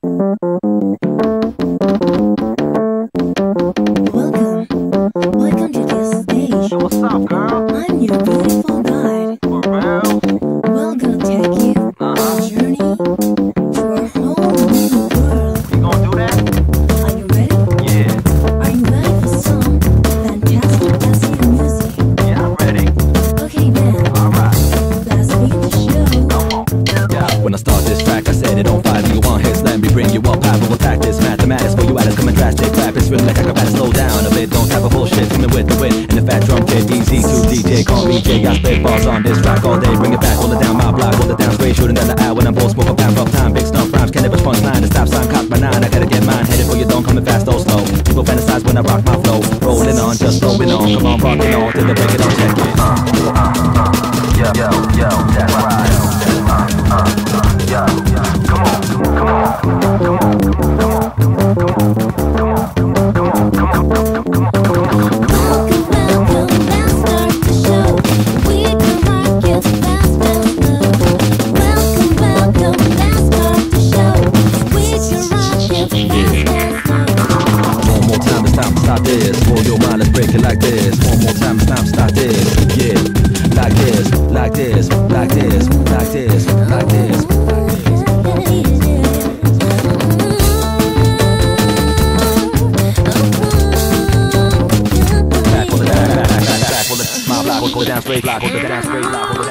Welcome. Welcome to this stage. What's up, girl? I'm your beautiful guide. For real? We're gonna take you uh-huh. on a journey to a whole new world. You gonna do that? Are you ready? Yeah. Are you ready for some fantastic classical music? Yeah, I'm ready. Okay then, Alright. let's begin the show. Come on. Yeah, when I start this track, I said it on fire. Bring you up. I will this mathematics for you at come and drastic rap. It's really like I gotta slow down a bit. Don't type of bullshit, coming with the wit and the fat drum. Easy to DJ, call me J. I spit bars on this track all day. Bring it back, hold it down my block, hold it down like this, like this, like this. Back on the back, back, back, back, back on the block, hold it down straight, block.